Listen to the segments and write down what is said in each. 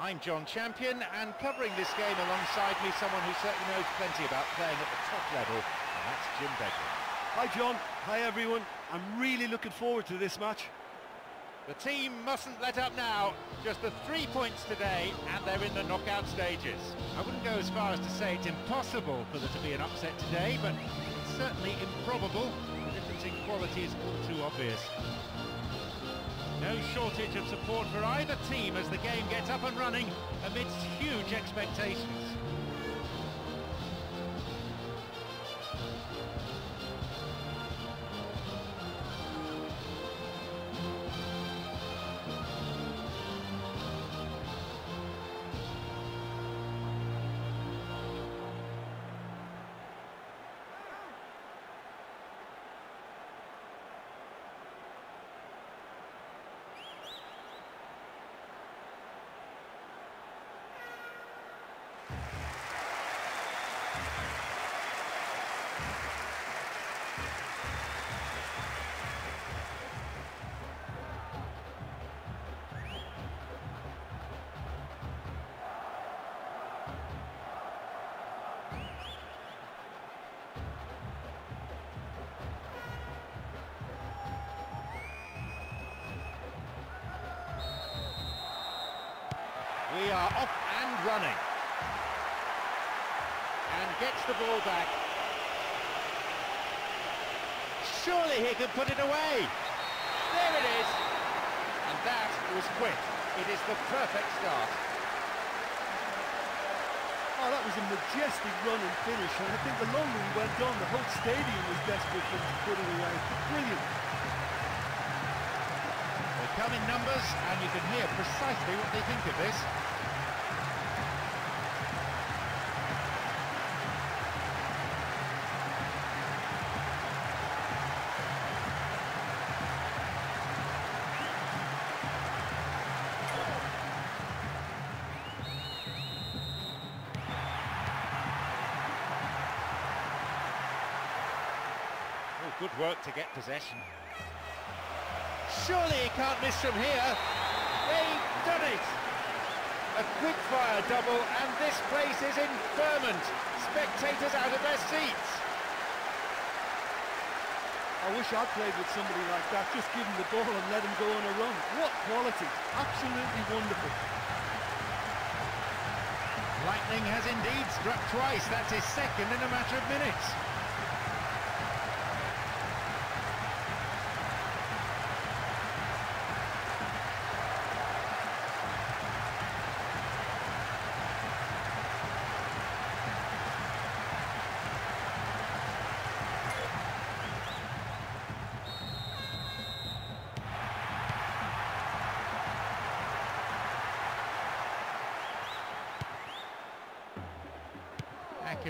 I'm Jon Champion, and covering this game alongside me, someone who certainly knows plenty about playing at the top level, and that's Jim Beglin. Hi Jon, hi everyone. I'm really looking forward to this match. The team mustn't let up now. Just the three points today, and they're in the knockout stages. I wouldn't go as far as to say it's impossible for there to be an upset today, but it's certainly improbable. The difference in quality is all too obvious. No shortage of support for either team as the game gets up and running amidst huge expectations. Are off and running. And gets the ball back. Surely he could put it away. There it is. And that was quick. It is the perfect start. Oh, that was a majestic run and finish, and I think the longer he went on, the whole stadium was desperate for him to put it away. Brilliant. They come in numbers, and you can hear precisely what they think of this. Get possession. Surely he can't miss from here. They've done it. A quick-fire double, and this place is in ferment. Spectators out of their seats. I wish I'd played with somebody like that. Just give him the ball and let him go on a run. What quality. Absolutely wonderful. Lightning has indeed struck twice. That's his second in a matter of minutes.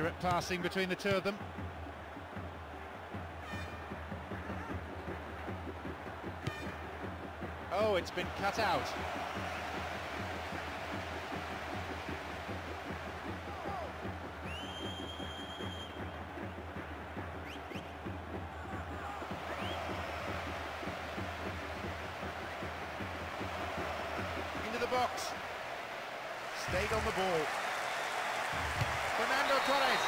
Accurate passing between the two of them. Oh, it's been cut out. Into the box. Stayed on the ball. Fernando Torres.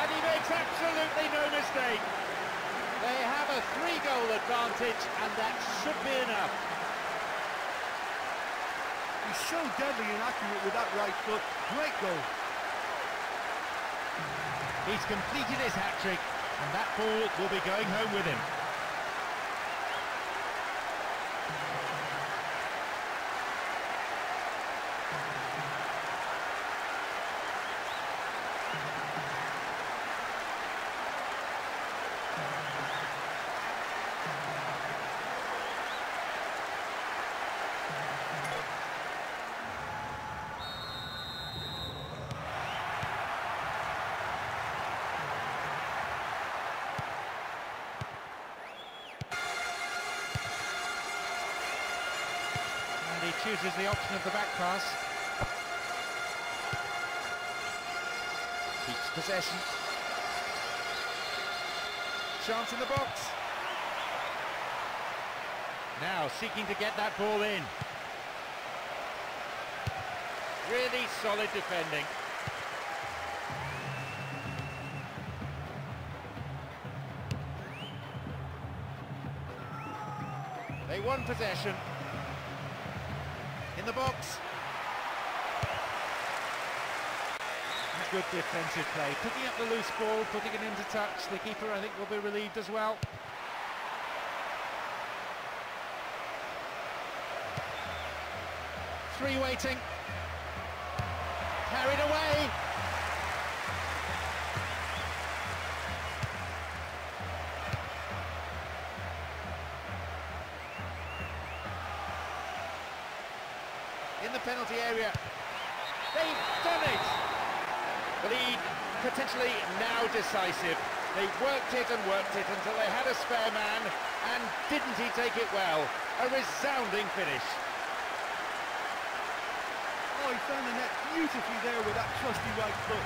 And he makes absolutely no mistake. They have a three-goal advantage, and that should be enough. He's so deadly and accurate with that right foot. Great goal. He's completed his hat-trick, and that ball will be going home with him. Chooses the option of the back pass. Keeps possession. Chance in the box. Now seeking to get that ball in. Really solid defending. They won possession. Box. Good defensive play, picking up the loose ball, putting it into touch. The keeper, I think, will be relieved as well. Three waiting. Carried away. Now decisive. They worked it and worked it until they had a spare man, and didn't he take it well? A resounding finish. Oh, he found the net beautifully there with that trusty right foot.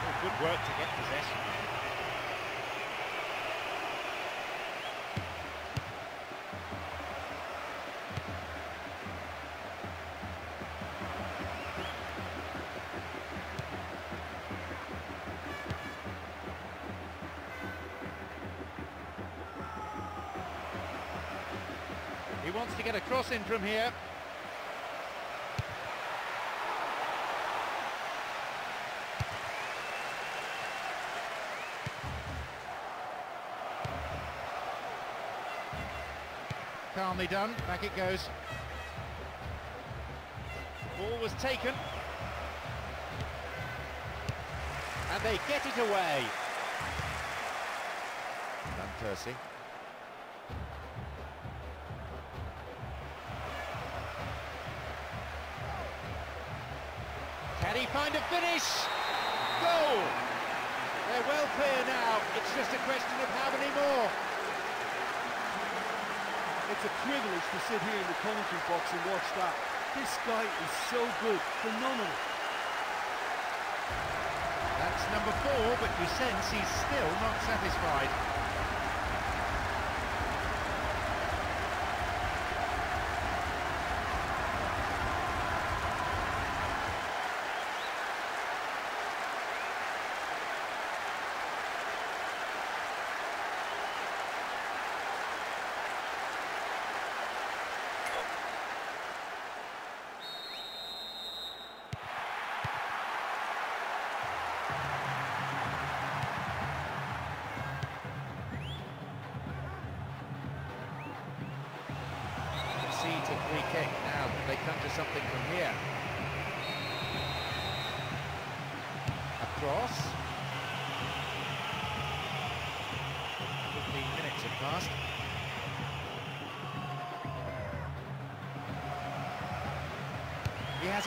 Oh, good work to get possession. He wants to get a cross in from here. Calmly done, back it goes. Ball was taken. And they get it away. Van Persie. Finish? Goal! They're well clear now. It's just a question of how many more. It's a privilege to sit here in the commentary box and watch that. This guy is so good, phenomenal. That's number four, but you sense he's still not satisfied.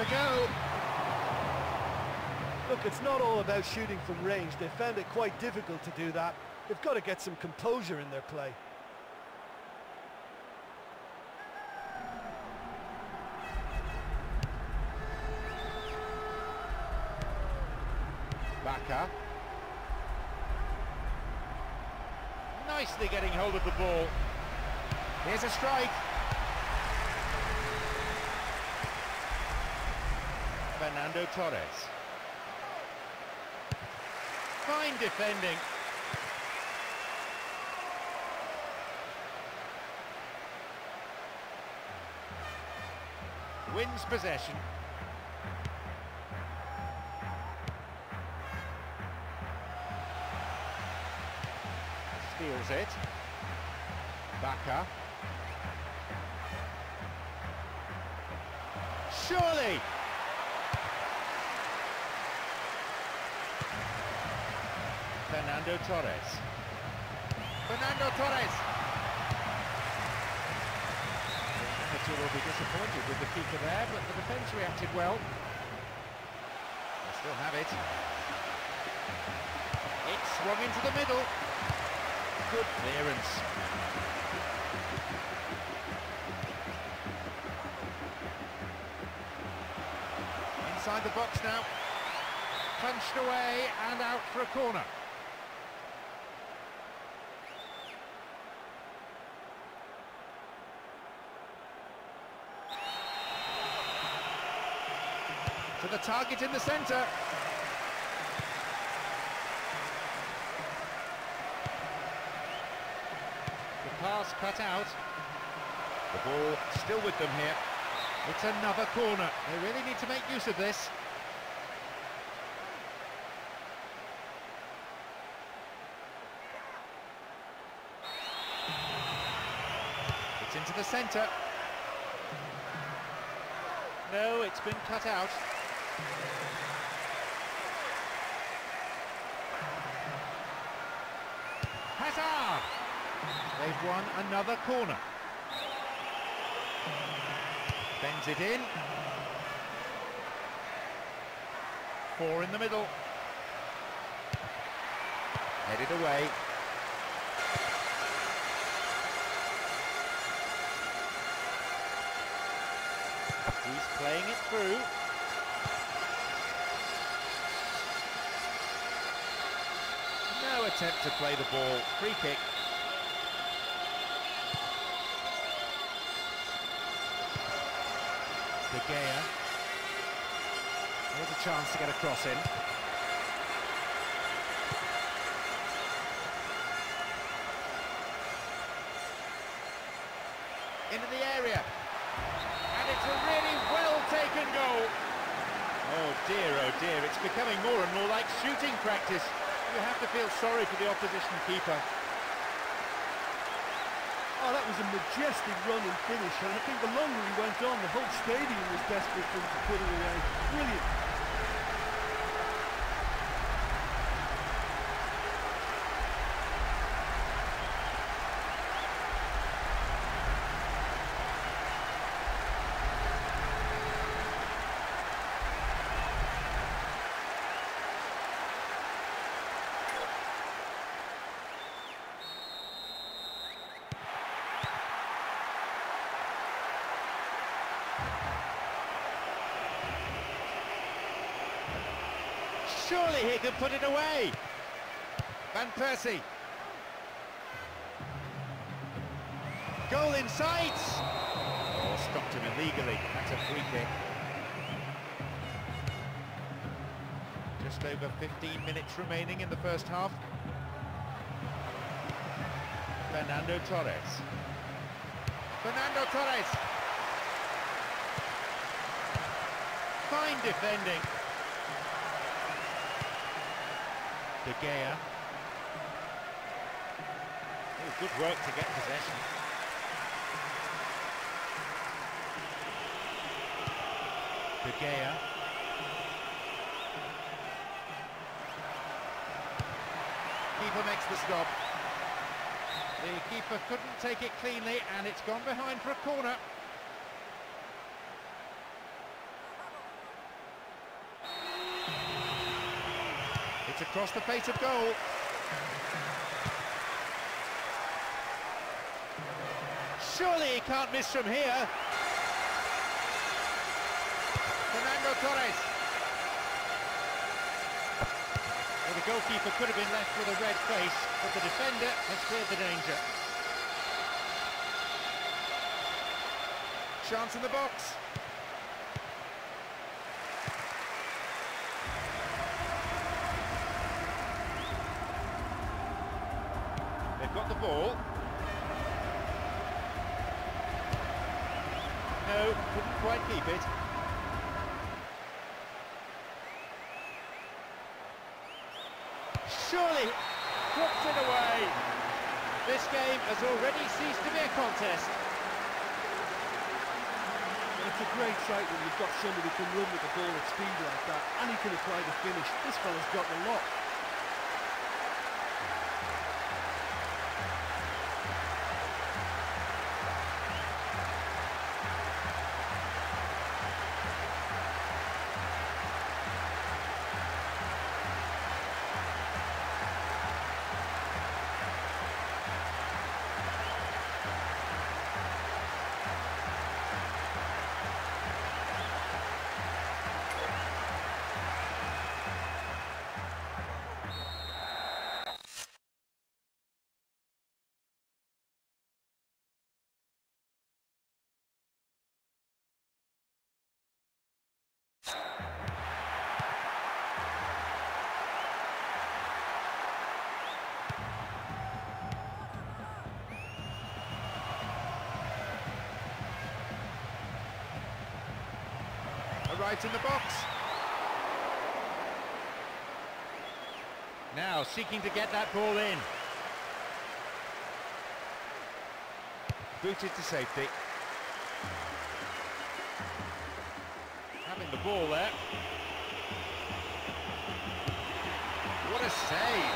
A go. Look, it's not all about shooting from range. They found it quite difficult to do that. They've got to get some composure in their play. Baka. Nicely getting hold of the ball. Here's a strike. Fernando Torres. Fine defending. Wins possession. Steals it. Baka. Surely! Fernando Torres. Fernando Torres! Manager will be disappointed with the keeper there, but the defence reacted well. They still have it. It swung into the middle. Good clearance. Inside the box now. Punched away and out for a corner. To the target in the centre. The pass cut out. The ball still with them here. It's another corner. They really need to make use of this. It's into the centre. No, it's been cut out. Hazard! They've won another corner. Bends it in. Four in the middle. Headed away. He's playing it through. No attempt to play the ball. Free kick. De Gea. Here's a chance to get a cross in. Into the area. And it's a really well-taken goal. Oh dear, oh dear, it's becoming more and more like shooting practice. You have to feel sorry for the opposition keeper. Oh, that was a majestic run and finish, and I think the longer he went on, the whole stadium was desperate for him to put it away. Brilliant. Surely he could put it away. Van Persie. Goal in sight. Oh, stopped him illegally. That's a free kick. Just over 15 minutes remaining in the first half. Fernando Torres. Fernando Torres. Fine defending. De Gea. Oh, good work to get possession. De Gea. Keeper makes the stop. The keeper couldn't take it cleanly and it's gone behind for a corner. It's across the face of goal. Surely he can't miss from here. Fernando Torres. Well, the goalkeeper could have been left with a red face, but the defender has cleared the danger. Chance in the box. They've got the ball. No, couldn't quite keep it. Surely dropped it away. This game has already ceased to be a contest. It's a great sight when you've got somebody who can run with the ball at speed like that, and he can apply the finish. This fella's got the lot. Right in the box. Now seeking to get that ball in. Booted to safety. Having the ball there. What a save!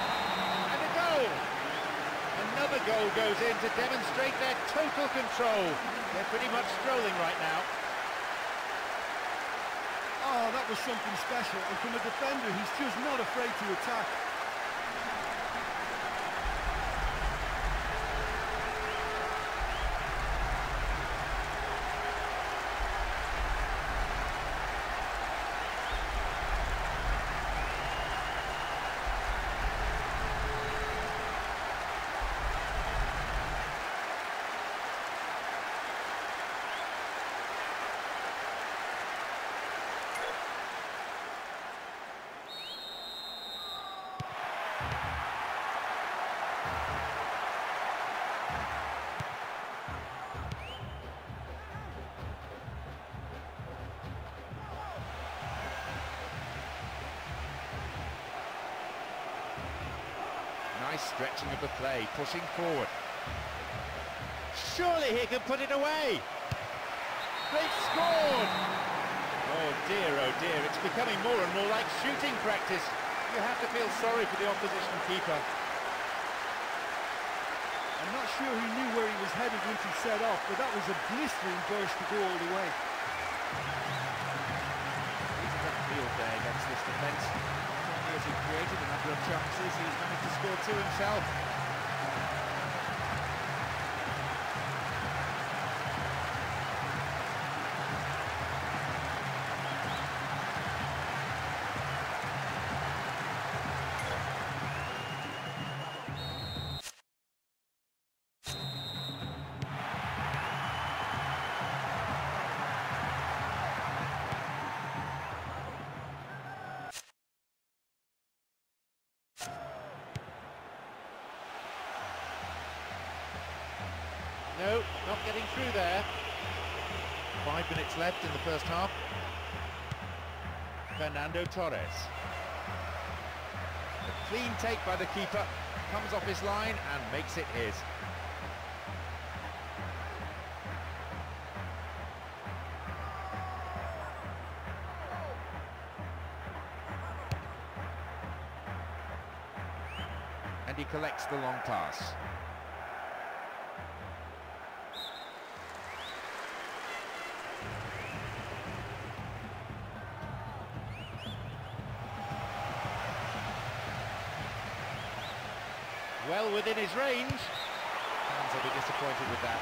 And a goal! Another goal goes in to demonstrate their total control. They're pretty much strolling right now. Was something special. And from a defender, he's just not afraid to attack. Stretching of the play, pushing forward. Surely he can put it away. They've scored! Oh dear, oh dear, it's becoming more and more like shooting practice. You have to feel sorry for the opposition keeper. I'm not sure he knew where he was headed once he set off, but that was a blistering burst to go all the way. He's a field there against this defence. Not only has he created a number of chances, he's managed to score two himself. Getting through there. Five minutes left in the first half. Fernando Torres. A clean take by the keeper, comes off his line and makes it his. And he collects the long pass. Well within his range. Fans will be disappointed with that.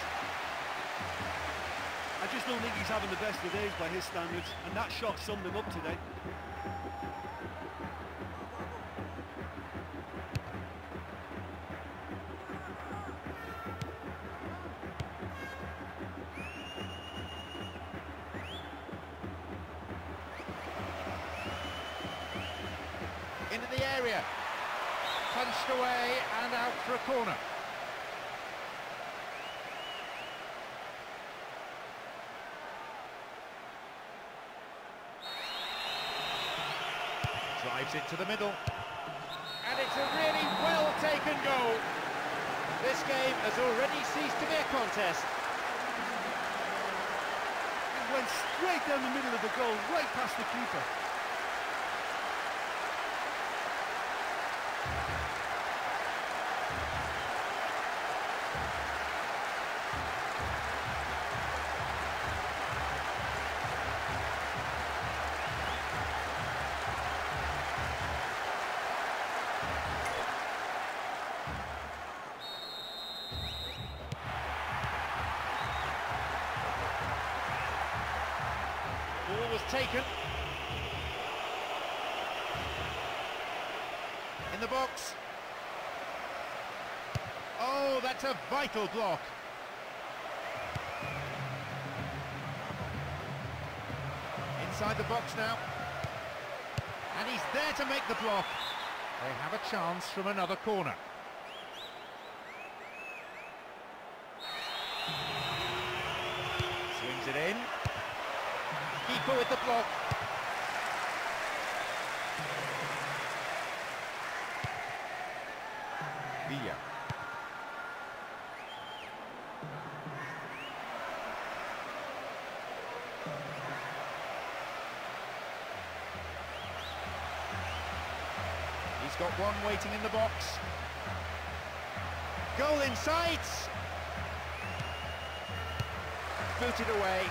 I just don't think he's having the best of days by his standards, and that shot summed him up today. Well-taken goal. This game has already ceased to be a contest. It went straight down the middle of the goal, right past the keeper. A vital block. inside the box now. And he's there to make the block. They have a chance from another corner. Swings it in. Keeper with the block. One waiting in the box. Goal in sight. Booted away.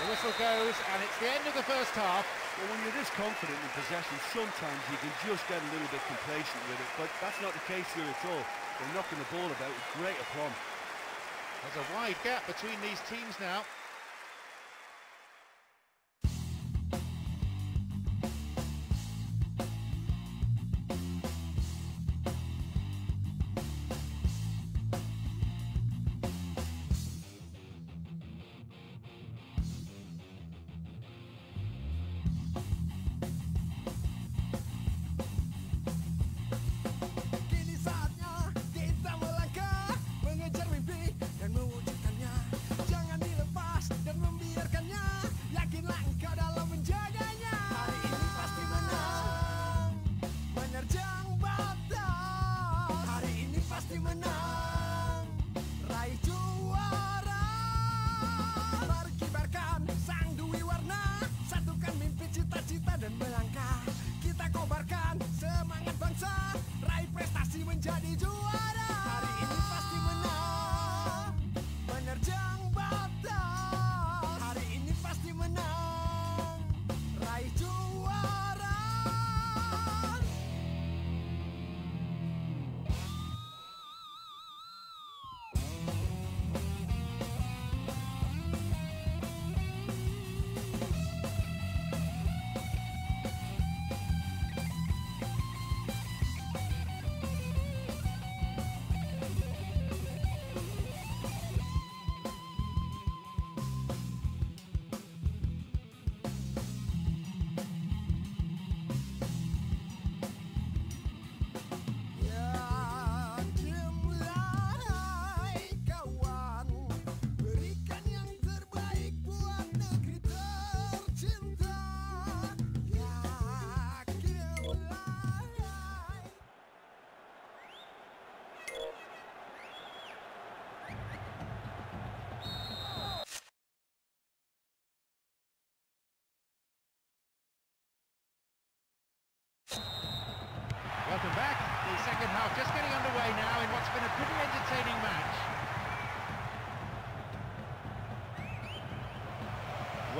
The whistle goes and it's the end of the first half. Well, when you're this confident in possession, sometimes you can just get a little bit complacent with it, but that's not the case here at all. They're knocking the ball about with great aplomb. There's a wide gap between these teams now.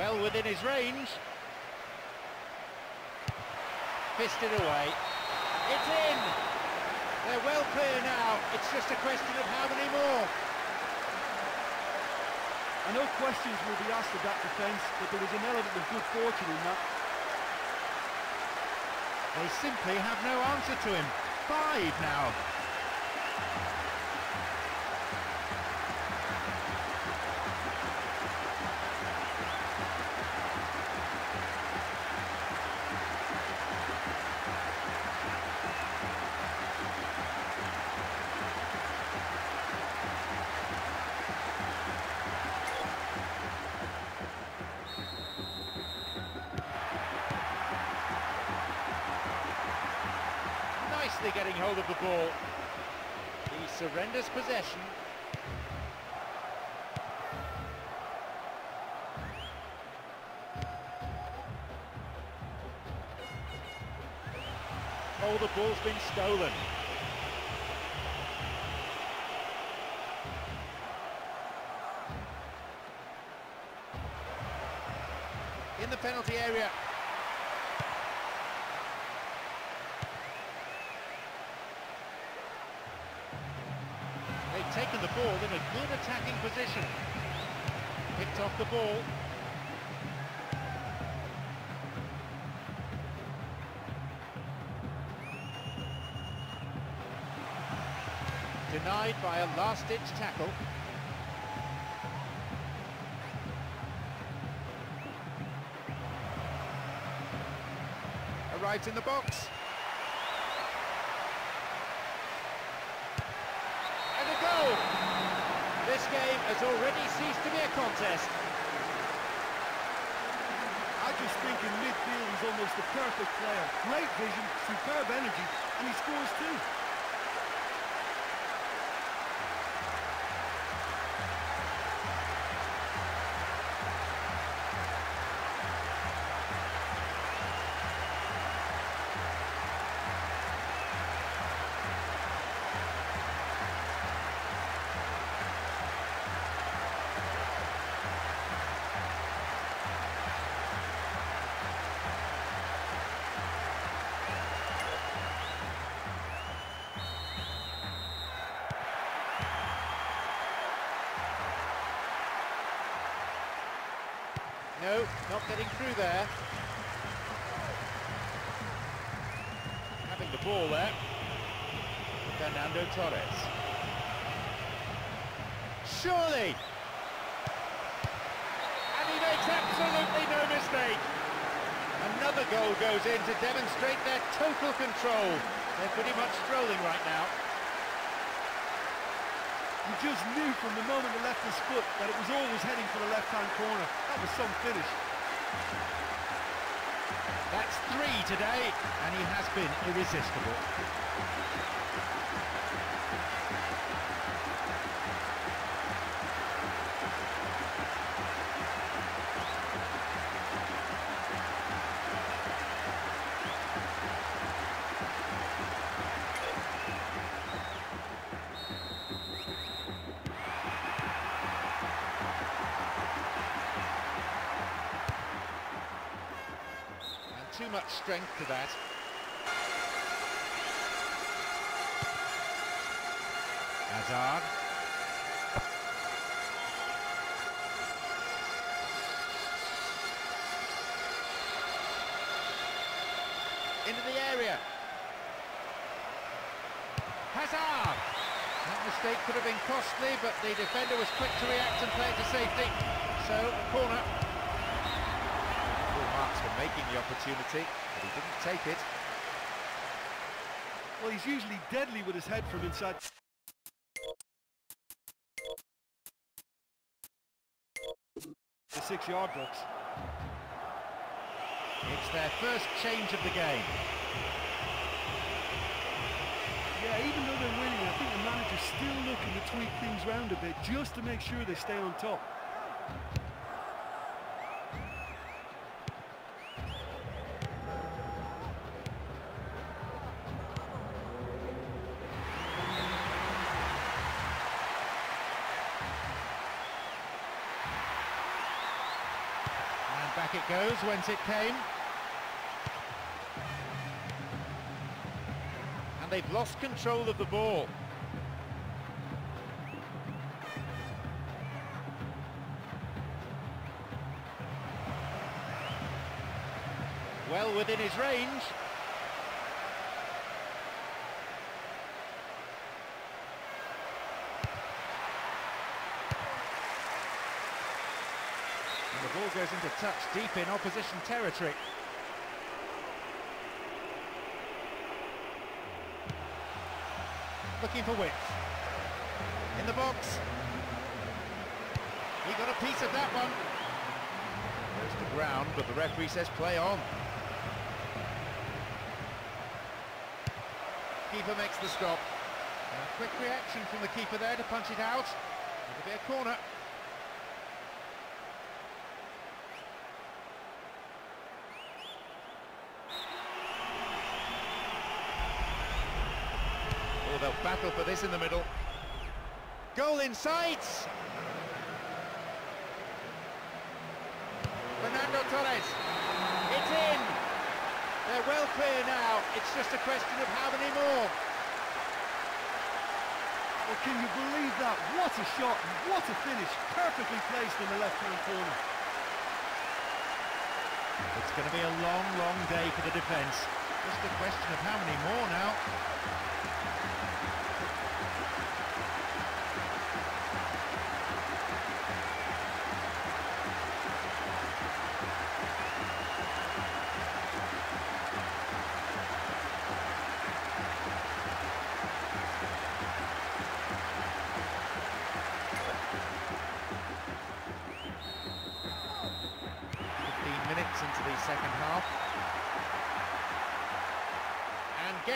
Well within his range. Fisted away. It's in. They're well clear now. It's just a question of how many more. I know questions will be asked of that defence, but there was an element of good fortune in that. They simply have no answer to him. Five now. Oh, the ball's been stolen. In the penalty area. They've taken the ball in a good attacking position. Picked off the ball. denied by a last-ditch tackle. Arrives in the box. And a goal! This game has already ceased to be a contest. I just think in midfield he's almost the perfect player. Great vision, superb energy, and he scores too. No, not getting through there. Having the ball there. Fernando Torres. Surely! And he makes absolutely no mistake. Another goal goes in to demonstrate their total control. They're pretty much strolling right now. Just knew from the moment he left his foot that it was always heading for the left-hand corner. That was some finish. That's three today, and he has been irresistible. And much strength to that. Hazard. Into the area. Hazard! That mistake could have been costly, but the defender was quick to react and play to safety. So, corner. Full marks for making the opportunity, but he didn't take it. Well, he's usually deadly with his head from inside. The six-yard box. It's their first change of the game. Yeah, even though they're winning, I think the manager's still looking to tweak things round a bit just to make sure they stay on top. Goes, whence it came. And they've lost control of the ball. Well within his range. Goes into touch deep in opposition territory. Looking for width. In the box. He got a piece of that one. Goes to ground, but the referee says play on. Keeper makes the stop. A quick reaction from the keeper there to punch it out. It'll be a corner. Oh, they'll battle for this in the middle. Goal in sight! Fernando Torres. It's in! They're well clear now. It's just a question of how many more. Well, can you believe that? What a shot, what a finish. Perfectly placed in the left-hand corner. It's going to be a long, long day for the defence. Just a question of how many more now.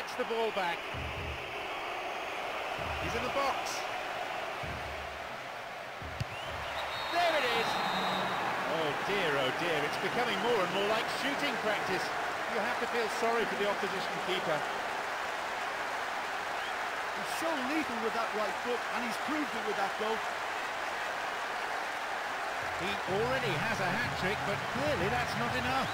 Gets the ball back. He's in the box. There it is. Oh dear, oh dear, it's becoming more and more like shooting practice. You have to feel sorry for the opposition keeper. He's so lethal with that right foot, and he's proved it with that goal. He already has a hat-trick, but clearly that's not enough.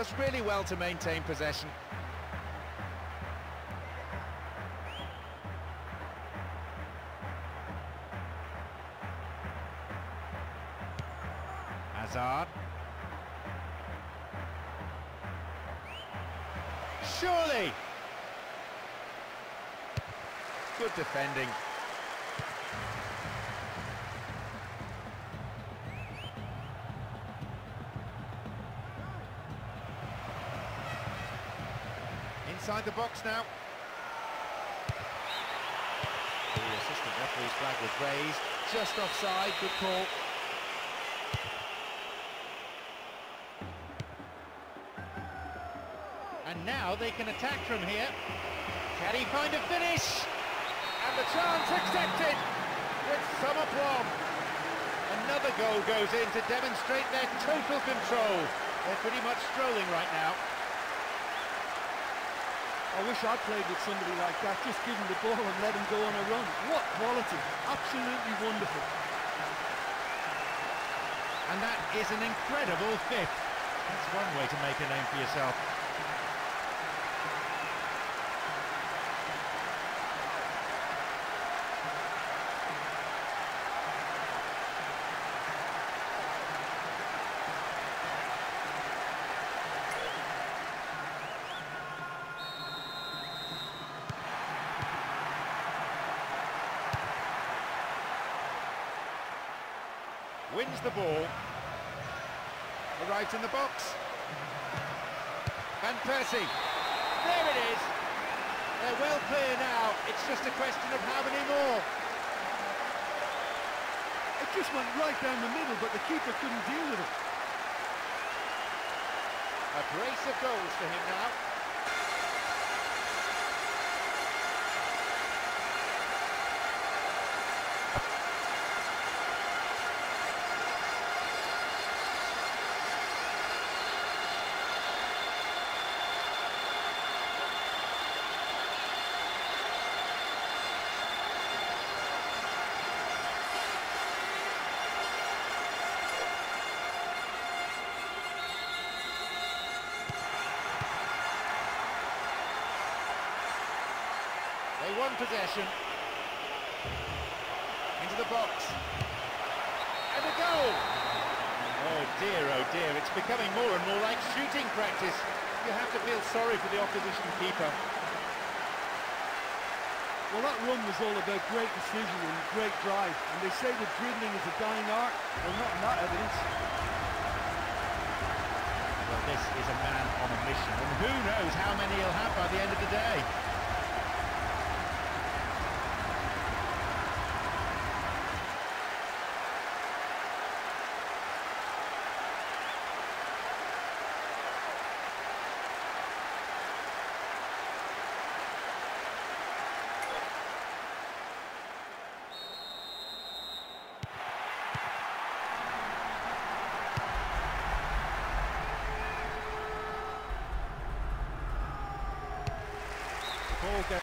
Does really well to maintain possession. Hazard. Surely! Good defending. Inside the box now. Oh, the assistant referee's flag was raised. Just offside, good call. And now they can attack from here. Can he find a finish? And the chance accepted with some aplomb. Another goal goes in to demonstrate their total control. They're pretty much strolling right now. I wish I played with somebody like that. Just give him the ball and let him go on a run. What quality. Absolutely wonderful. And that is an incredible fifth. That's one way to make a name for yourself. The ball. Arrives in the box. Van Persie. There it is. They're well clear now. It's just a question of how many more. It just went right down the middle, but the keeper couldn't deal with it. A brace of goals for him now. Possession. Into the box. And a goal! Oh dear, oh dear, it's becoming more and more like shooting practice. You have to feel sorry for the opposition keeper. Well, that run was all about great decision and great drive. And they say that dribbling is a dying art. Well, not in that evidence. Well, this is a man on a mission, and who knows how many he'll have by the end of the day. The ball goes...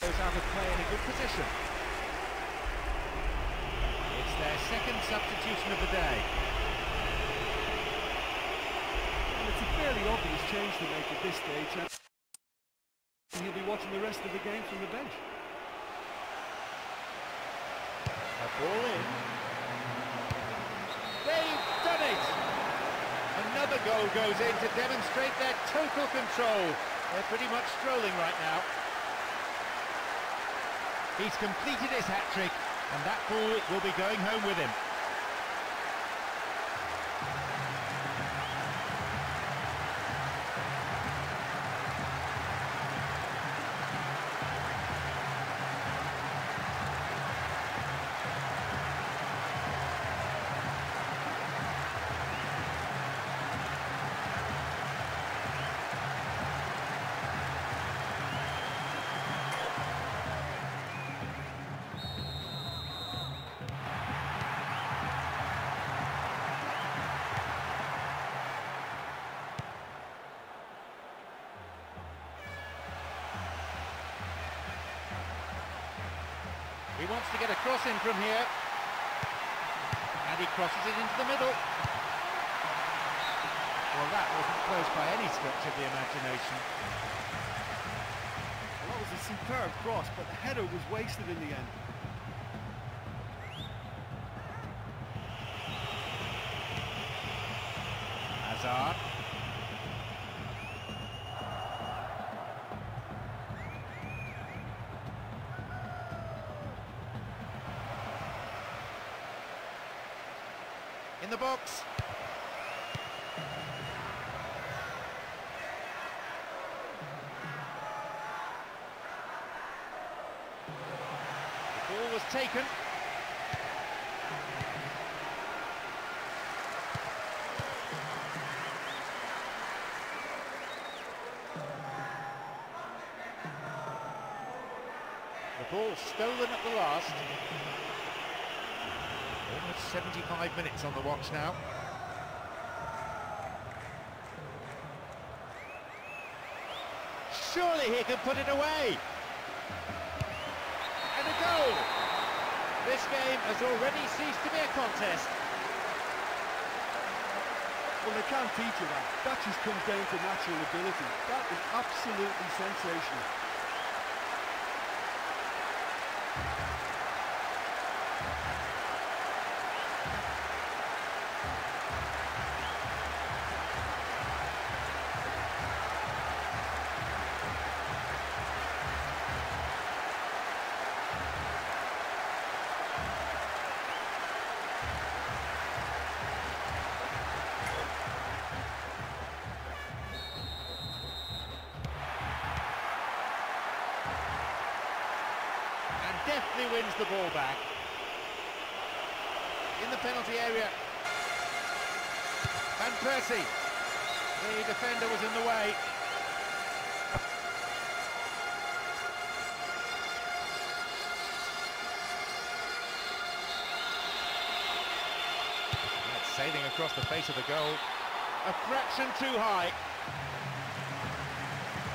Goes out of play in a good position. It's their second substitution of the day. And it's a fairly obvious change to make at this stage. And he'll be watching the rest of the game from the bench. A ball in. They've done it! Another goal goes in to demonstrate their total control. They're pretty much strolling right now. He's completed his hat-trick, and that ball will be going home with him. He wants to get a cross in from here. And he crosses it into the middle. Well, that wasn't close by any stretch of the imagination. Well, that was a superb cross, but the header was wasted in the end. Ball stolen at the last. Almost 75 minutes on the watch now. Surely he can put it away. And a goal. This game has already ceased to be a contest. Well, they can't teach you that. That just comes down to natural ability. That is absolutely sensational. Defender was in the way. That's sailing across the face of the goal. A fraction too high.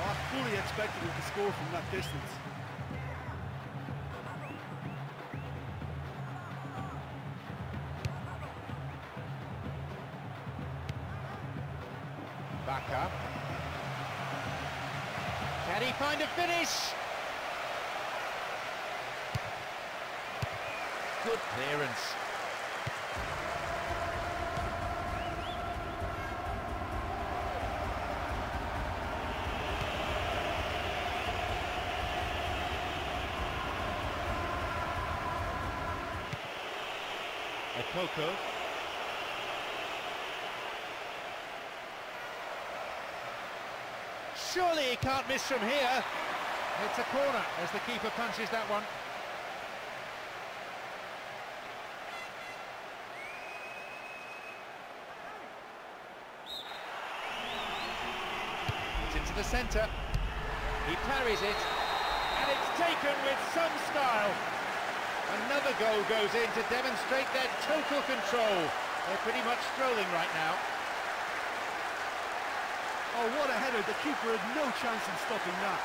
I fully expected him to score from that distance. Good clearance. Ekoko. Surely he can't miss from here. It's a corner as the keeper punches that one. The centre. He parries it. And it's taken with some style. Another goal goes in to demonstrate their total control. They're pretty much strolling right now. Oh, what a header. The keeper had no chance in stopping that.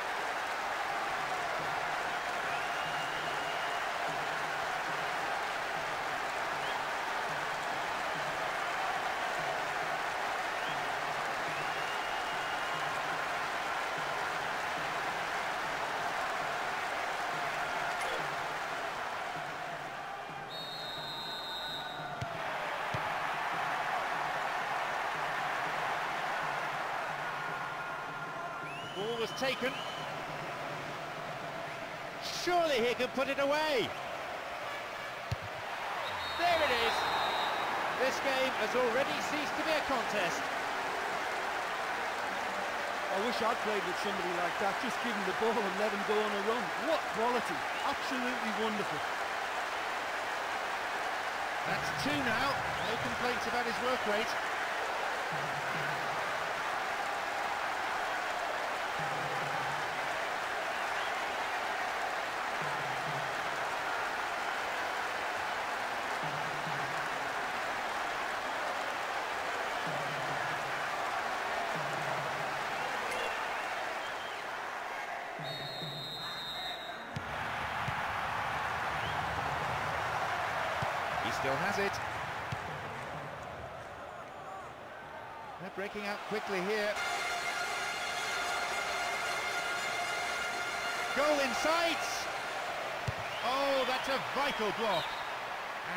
is taken. Surely he could put it away. There it is. This game has already ceased to be a contest. I wish I'd played with somebody like that. Just give him the ball and let him go on a run. What quality. Absolutely wonderful. That's two now. No complaints about his work rate. He still has it. Out quickly here. Goal in sight! Oh, that's a vital block.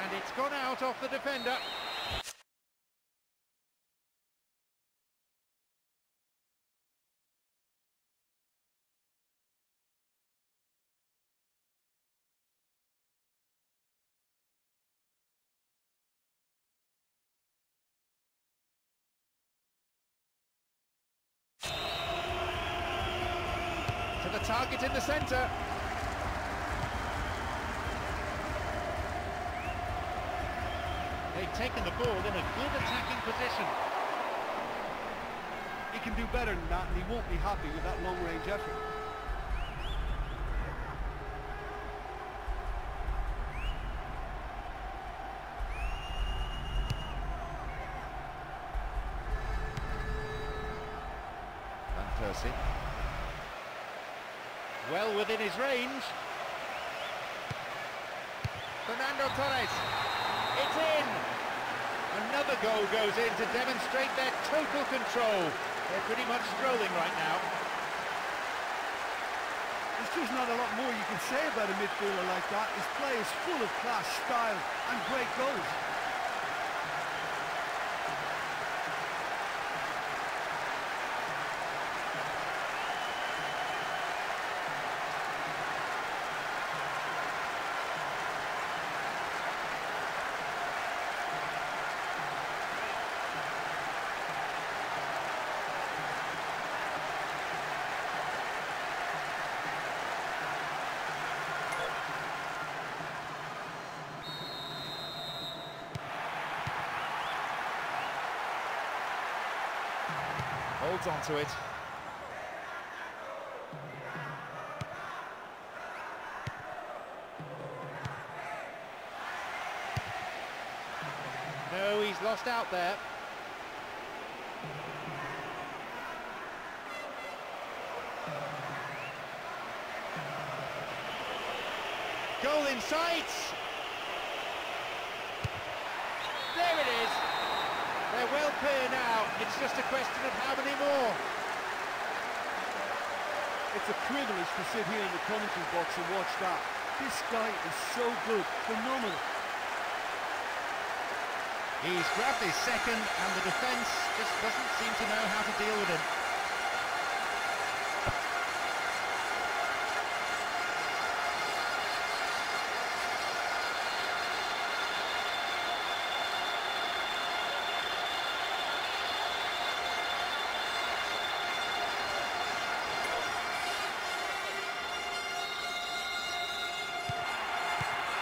And it's gone out off the defender. Target in the centre. They've taken the ball in a good attacking position. He can do better than that and he won't be happy with that long-range effort. Van Persie. Well within his range. Fernando Torres. It's in. Another goal goes in to demonstrate their total control. They're pretty much strolling right now. There's just not a lot more you can say about a midfielder like that. His play is full of class, style and great goals. It. No, he's lost out there. Goal in sight! There it is! They're well clear now. It's just a question of how many more. It's a privilege to sit here in the commentary box and watch that. This guy is so good, phenomenal. He's grabbed his second and the defence just doesn't seem to know how to deal with him.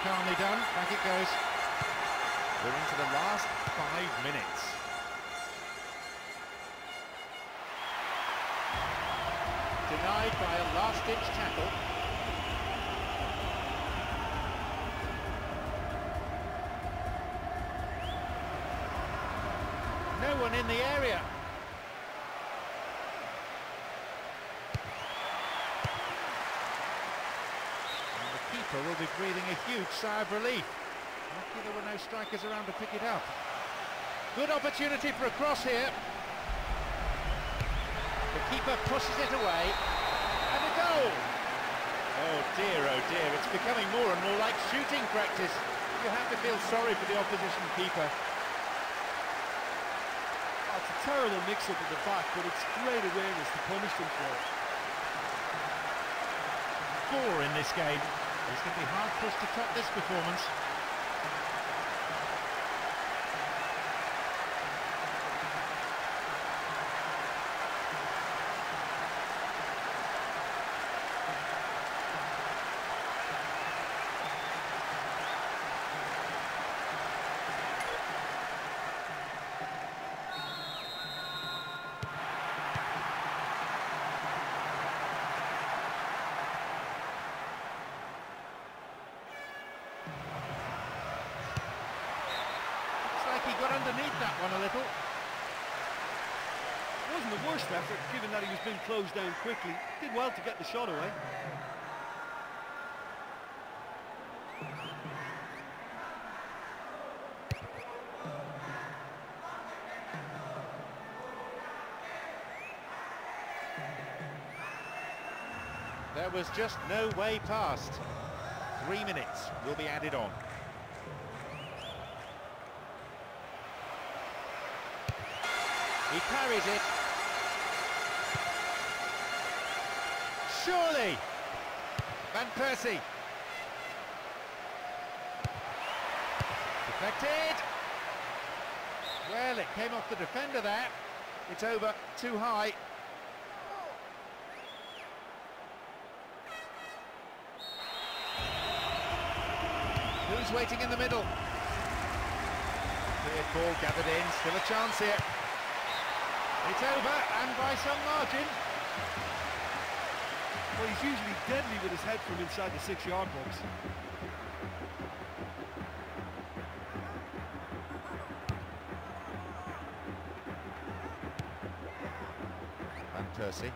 Calmly done, back it goes. We're into the last five minutes. Denied by a last-ditch tackle. No one in the area. And the keeper will be breathing a huge sigh of relief. Lucky there were no strikers around to pick it up. Good opportunity for a cross here. The keeper pushes it away. And a goal! Oh dear, oh dear, it's becoming more and more like shooting practice. You have to feel sorry for the opposition keeper. Oh, it's a terrible mix-up at the back, but it's great awareness to punish them for it. four in this game. It's going to be hard pushed to top this performance. Looks like he got underneath that one a little. It Wasn't the worst effort, given that he was being closed down quickly. Did well to get the shot away. There was just no way past. Three minutes will be added on. He parries it. Surely! Van Persie. Deflected. Well, it came off the defender there. It's over, too high. Who's waiting in the middle? Clear ball gathered in, still a chance here. It's over, and by some margin. Well, he's usually deadly with his head from inside the six-yard box. Van Persie.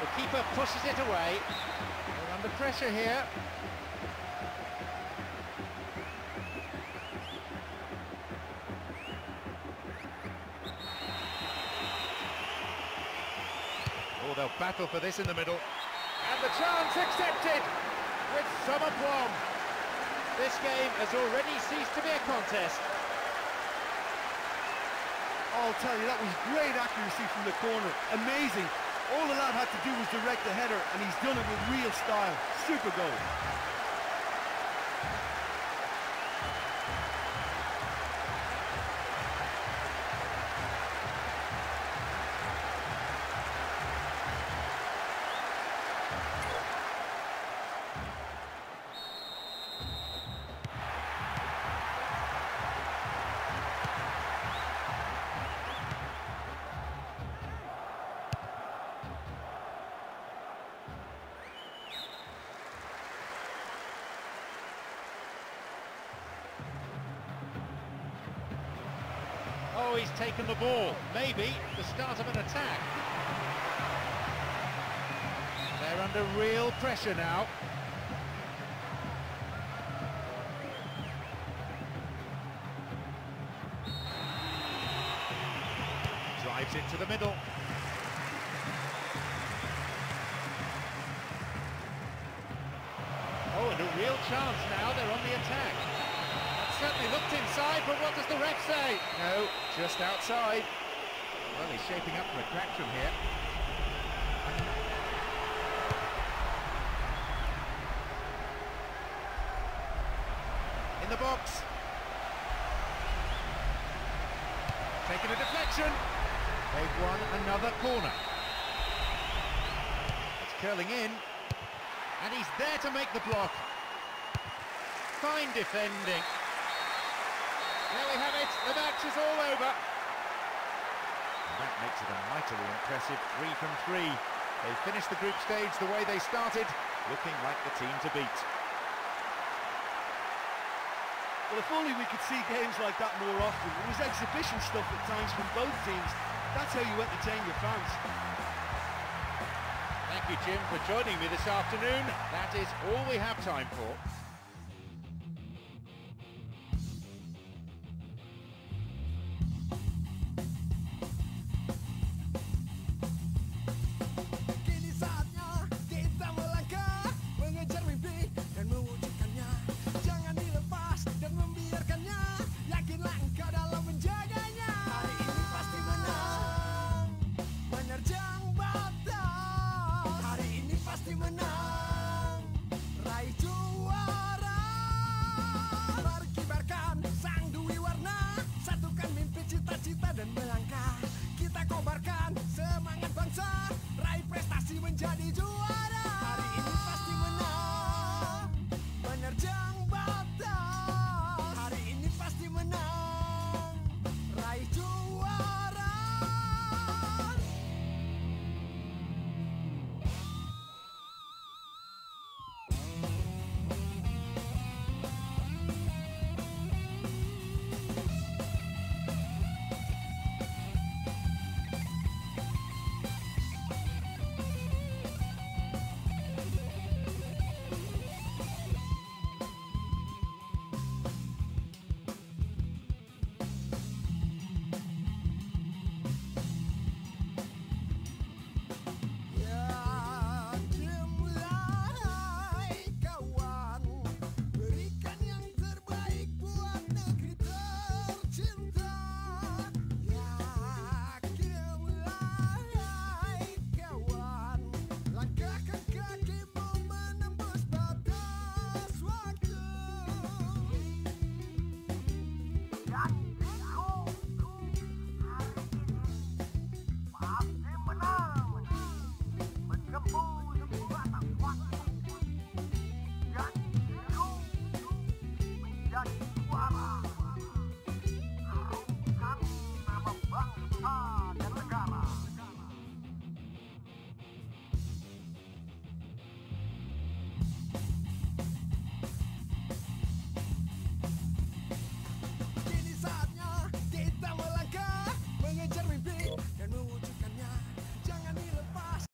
The keeper pushes it away. They're under pressure here. They'll battle for this in the middle. And the chance accepted with some aplomb. This game has already ceased to be a contest. I'll tell you, that was great accuracy from the corner. Amazing. All the lad had to do was direct the header, and he's done it with real style. Super goal. The ball. Maybe the start of an attack. They're under real pressure now. Drives it to the middle. No, just outside. Well, he's shaping up for a crack from here. In the box. Taking a deflection. They've won another corner. It's curling in. And he's there to make the block. Fine defending. There we have it, the match is all over. And that makes it a mightily impressive three from three. They finished the group stage the way they started, looking like the team to beat. Well, if only we could see games like that more often. It was exhibition stuff at times from both teams. That's how you entertain your fans. Thank you, Jim, for joining me this afternoon. That is all we have time for.